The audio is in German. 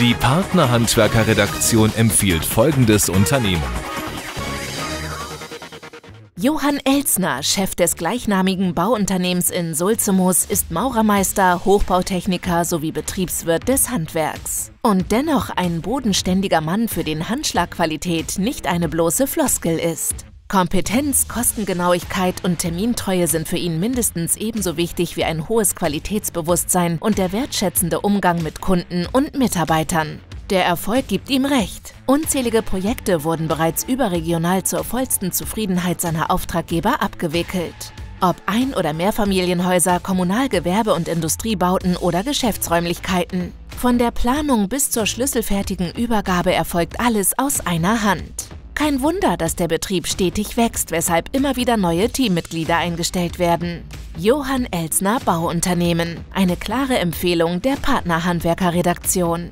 Die Partnerhandwerker-Redaktion empfiehlt folgendes Unternehmen. Johann Elsner, Chef des gleichnamigen Bauunternehmens in Sulzemus, ist Maurermeister, Hochbautechniker sowie Betriebswirt des Handwerks. Und dennoch ein bodenständiger Mann, für den Handschlagqualität nicht eine bloße Floskel ist. Kompetenz, Kostengenauigkeit und Termintreue sind für ihn mindestens ebenso wichtig wie ein hohes Qualitätsbewusstsein und der wertschätzende Umgang mit Kunden und Mitarbeitern. Der Erfolg gibt ihm recht. Unzählige Projekte wurden bereits überregional zur vollsten Zufriedenheit seiner Auftraggeber abgewickelt. Ob Ein- oder Mehrfamilienhäuser, Kommunalgewerbe- und Industriebauten oder Geschäftsräumlichkeiten. Von der Planung bis zur schlüsselfertigen Übergabe erfolgt alles aus einer Hand. Kein Wunder, dass der Betrieb stetig wächst, weshalb immer wieder neue Teammitglieder eingestellt werden. Johann Elsner Bauunternehmen. Eine klare Empfehlung der Partnerhandwerker-Redaktion.